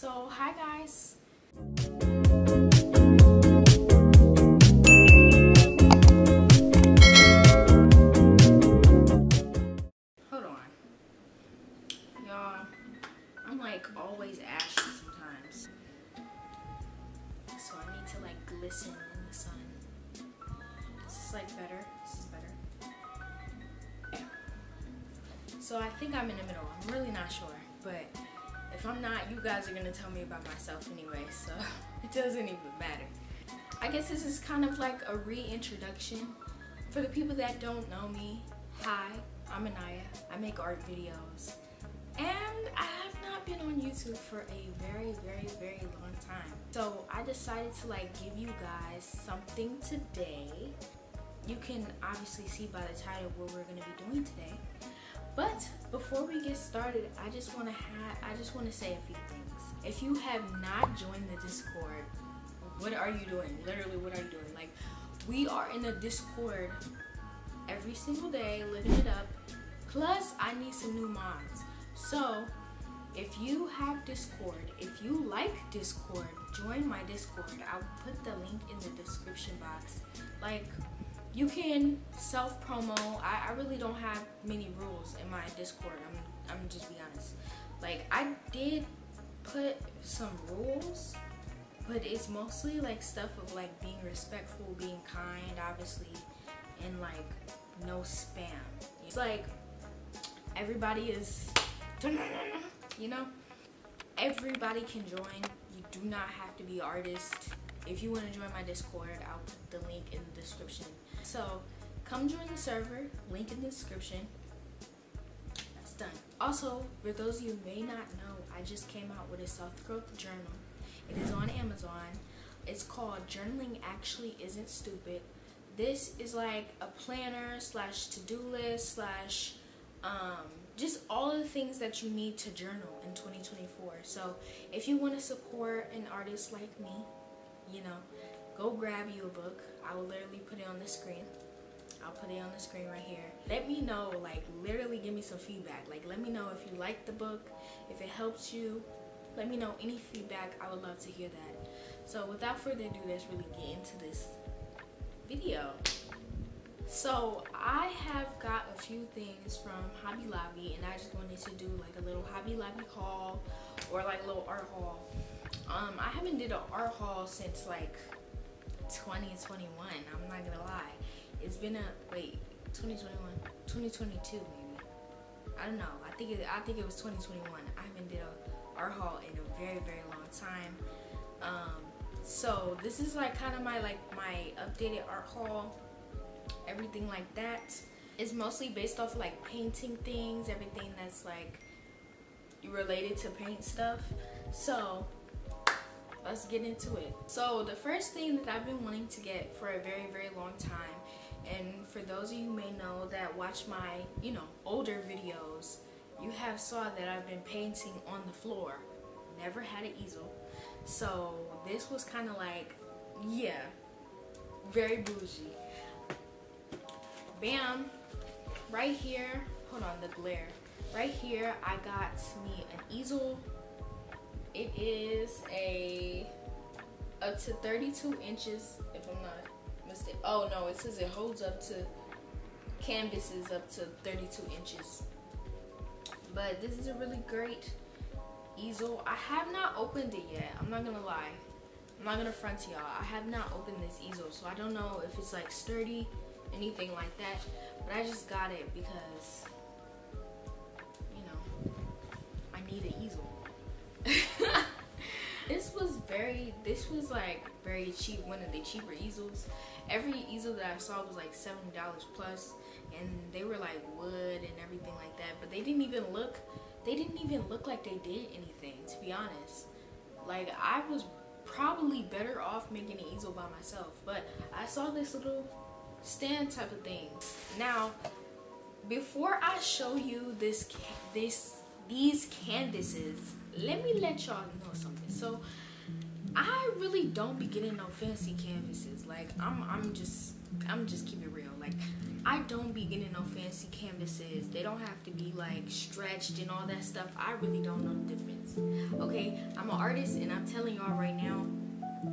So, hi guys. Hold on. Y'all, I'm like always ashy sometimes. So I need to like glisten in the sun. This is like better? This is better. So I think I'm in the middle. I'm really not sure. But if I'm not, you guys are gonna tell me about myself anyway, so it doesn't even matter. I guess this is kind of like a reintroduction. For the people that don't know me, hi, I'm Anaya. I make art videos. And I have not been on YouTube for a very, very, very long time. So I decided to like give you guys something today. You can obviously see by the title what we're gonna be doing today. But before we get started, I just want to have I just want to say a few things. If you have not joined the Discord, what are you doing? Literally, what are you doing? Like, we are in a Discord every single day, living it up. Plus, I need some new mods. So, if you have Discord, if you like Discord, join my Discord. I'll put the link in the description box. Like, you can self promo. I, I really don't have many rules in my Discord. I'm I'm just be honest. Like I did put some rules, but it's mostly like stuff of like being respectful, being kind, obviously, and like no spam. It's like everybody is, you know, everybody can join. You do not have to be artist. If you want to join my Discord, I'll put the link in the description. So come join the server, link in the description. That's done. Also, for those of you who may not know, I just came out with a self-growth journal. It is on Amazon. It's called Journaling Actually Isn't Stupid. This is like a planner slash to-do list slash um, just all of the things that you need to journal in 2024. So if you want to support an artist like me, you know, go grab you a book. I will literally put it on the screen. I'll put it on the screen right here. Let me know, like literally give me some feedback. Like let me know if you like the book, if it helps you. Let me know any feedback. I would love to hear that. So without further ado, let's really get into this video. So I have got a few things from Hobby Lobby and I just wanted to do like a little Hobby Lobby haul or like a little art haul. Um, I haven't did an art haul since like 2021. I'm not gonna lie. It's been a wait 2021, 2022 maybe. I don't know. I think it, I think it was 2021. I haven't did a art haul in a very very long time. Um, so this is like kind of my like my updated art haul, everything like that. It's mostly based off like painting things, everything that's like related to paint stuff. So let's get into it. So the first thing that I've been wanting to get for a very, very long time, and for those of you may know that watch my, you know, older videos, you have saw that I've been painting on the floor. Never had an easel. So this was kind of like, yeah, very bougie. Bam, right here, hold on, the glare. Right here, I got me an easel it is a up to 32 inches, if I'm not mistaken. Oh no, it says it holds up to canvases up to 32 inches. But this is a really great easel. I have not opened it yet. I'm not gonna lie. I'm not gonna front y'all. I have not opened this easel, so I don't know if it's like sturdy, anything like that. But I just got it because, you know, I need an easel. Very this was like very cheap one of the cheaper easels. Every easel that i saw was like seven dollars plus and they were like wood and everything like that but they didn't even look they didn't even look like they did anything to be honest. Like i was probably better off making an easel by myself but i saw this little stand type of thing. Now before i show you this this these canvases let me let y'all know something. So I really don't be getting no fancy canvases. Like I'm I'm just I'm just keeping real. Like I don't be getting no fancy canvases. They don't have to be like stretched and all that stuff. I really don't know the difference. Okay, I'm an artist and I'm telling y'all right now,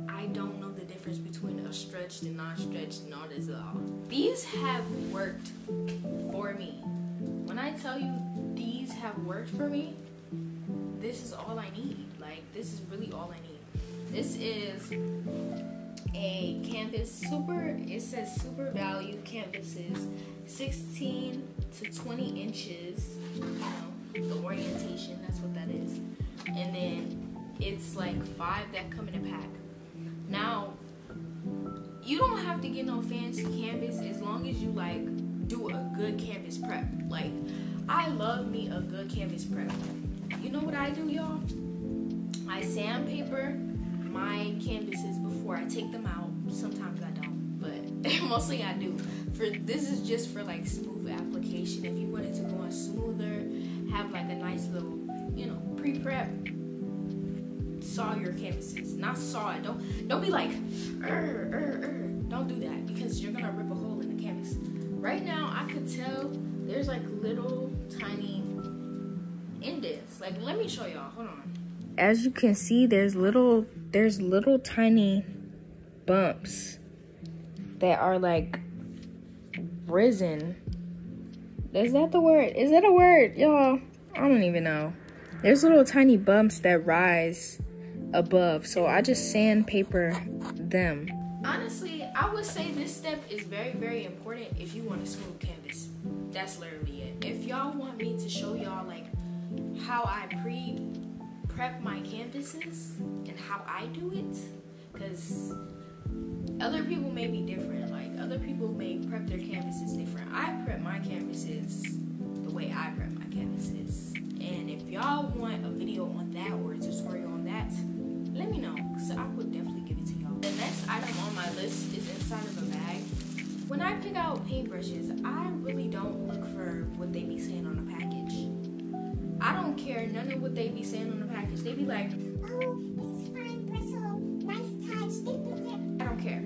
I don't know the difference between a stretched and non-stretched and all this at all. These have worked for me. When I tell you these have worked for me, this is all I need. Like this is really all I need. This is a canvas super it says super value canvases 16 to 20 inches you know the orientation that's what that is. And then it's like five that come in a pack. Now you don't have to get no fancy canvas as long as you like do a good canvas prep. Like i love me a good canvas prep. You know what i do y'all? I sandpaper my canvases before I take them out. Sometimes I don't, but mostly I do. For this is just for like smooth application. If you wanted to go on smoother, have like a nice little, you know, pre-prep. Saw your canvases, not saw it. Don't don't be like, er, er, er. don't do that because you're gonna rip a hole in the canvas. Right now, I could tell there's like little tiny indents. Like, let me show y'all. Hold on as you can see, there's little there's little tiny bumps that are like risen. Is that the word? Is that a word, y'all? I don't even know. There's little tiny bumps that rise above, so I just sandpaper them. Honestly, I would say this step is very, very important if you want a smooth canvas. That's literally it. If y'all want me to show y'all like how I pre prep my canvases and how I do it because other people may be different. Like other people may prep their canvases different. I prep my canvases the way I prep my canvases. And if y'all want a video on that or a tutorial on that, let me know because I would definitely give it to y'all. The next item on my list is inside of a bag. When I pick out paintbrushes, I really don't look for what they be saying on the package. Don't care none of what they be saying on the package. They be like, oh, it's fine, bristle, nice touch. I don't care.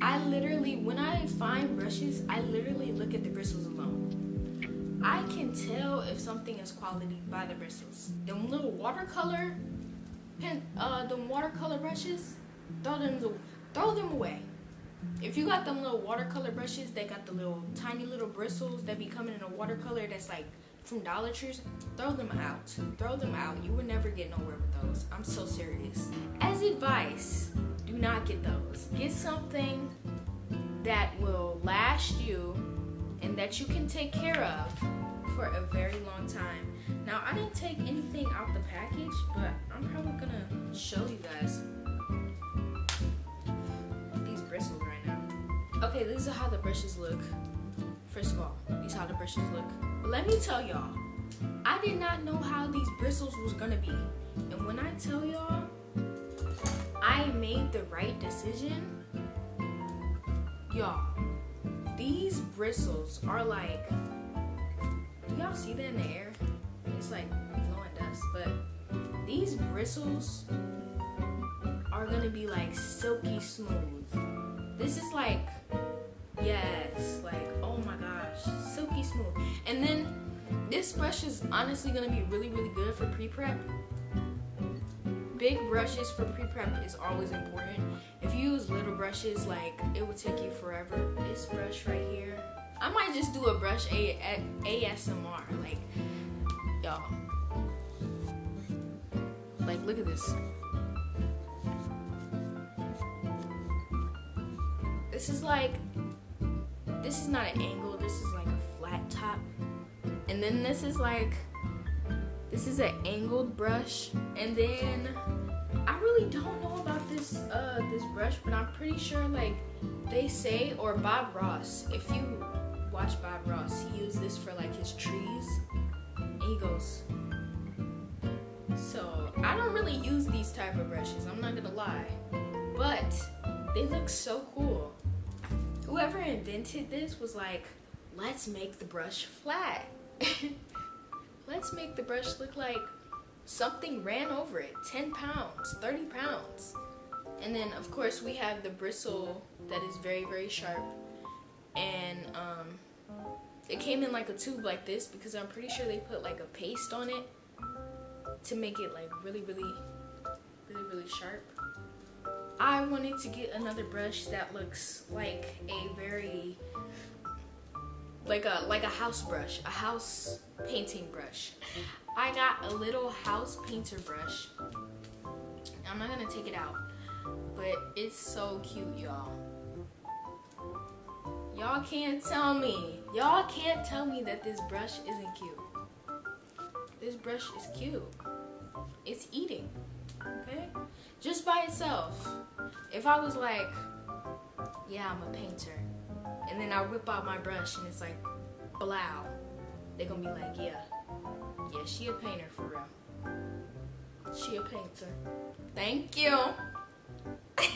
I literally, when I find brushes, I literally look at the bristles alone. I can tell if something is quality by the bristles. Them little watercolor pen, uh, watercolor brushes, throw them, throw them away. If you got them little watercolor brushes, they got the little tiny little bristles that be coming in a watercolor that's like from Dollar Trees, throw them out. Throw them out. You would never get nowhere with those. I'm so serious. As advice, do not get those. Get something that will last you and that you can take care of for a very long time. Now, I didn't take anything out the package, but I'm probably gonna show you guys these bristles right now. Okay, this is how the brushes look. First of all, these how the brushes look. But let me tell y'all, I did not know how these bristles was gonna be. And when I tell y'all, I made the right decision, y'all, these bristles are like, do y'all see that in the air? It's like blowing dust, but these bristles are gonna be like silky smooth. This is like Yes, like smooth. And then this brush is honestly gonna be really, really good for pre-prep. Big brushes for pre-prep is always important. If you use little brushes, like it would take you forever. This brush right here, I might just do a brush a- a- ASMR, like y'all. Like look at this. This is like this is not an angle, this is like top. And then this is like, this is an angled brush. And then I really don't know about this uh this brush, but I'm pretty sure like they say or Bob Ross, if you watch Bob Ross, he used this for like his trees. And he goes, so I don't really use these type of brushes, I'm not gonna lie. But they look so cool whoever invented this was like, let's make the brush flat. let's make the brush look like something ran over it 10 pounds, 30 pounds. And then, of course, we have the bristle that is very, very sharp. and um, it came in like a tube like this because I'm pretty sure they put like a paste on it to make it like really, really, really, really sharp. I wanted to get another brush that looks like a very like a like a house brush, a house painting brush. I got a little house painter brush. I'm not gonna take it out, but it's so cute, y'all. Y'all can't tell me, y'all can't tell me that this brush isn't cute. This brush is cute. It's eating, okay? Just by itself. If I was like, yeah, I'm a painter, and then I whip out my brush and it's like, blow, they're gonna be like, yeah, yeah, she a painter for real. She a painter. Thank you.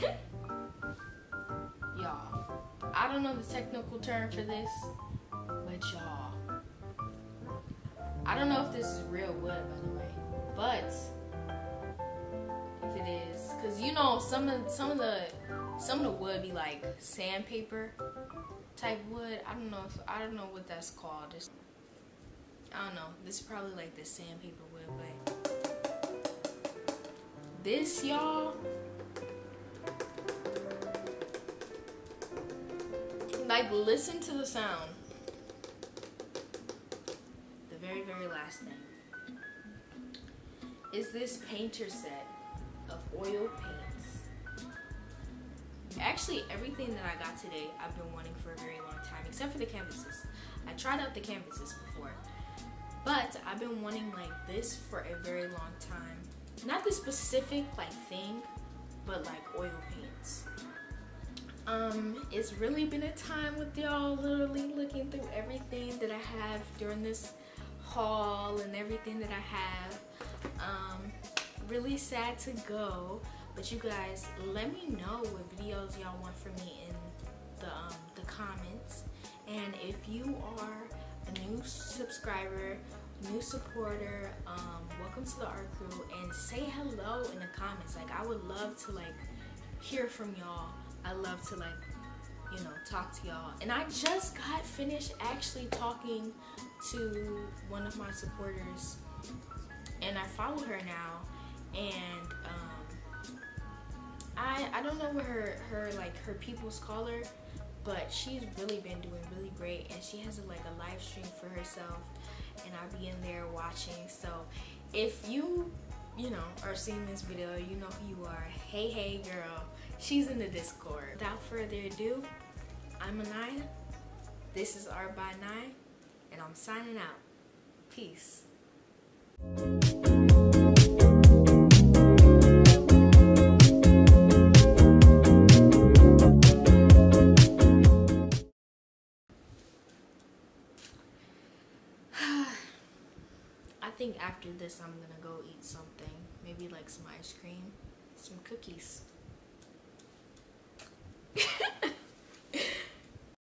y'all, I don't know the technical term for this, but y'all, I don't know if this is real wood, by the way, but if it is, cause you know some of some of the some of the wood be like sandpaper type wood. I don't know if I don't know what that's called. It's, I don't know. This is probably like the sandpaper wood, but this y'all like listen to the sound. The very very last thing is this painter set of oil. Actually, everything that I got today, I've been wanting for a very long time, except for the canvases. I tried out the canvases before, but I've been wanting like this for a very long time. Not the specific like thing, but like oil paints. Um, it's really been a time with y'all literally looking through everything that I have during this haul and everything that I have. Um, really sad to go, but you guys, let me know what videos y'all want from me in the, um, the comments. And if you are a new subscriber, new supporter, um, welcome to the art crew and say hello in the comments. Like I would love to like hear from y'all. I love to like, you know, talk to y'all. And I just got finished actually talking to one of my supporters and I follow her now and I don't know what her her like her people's call her, but she's really been doing really great, and she has a, like a live stream for herself, and I'll be in there watching. So if you you know are seeing this video, you know who you are. Hey hey girl, she's in the Discord. Without further ado, I'm Anaya. This is Art by Nine, and I'm signing out. Peace. After this, I'm gonna go eat something. Maybe like some ice cream, some cookies.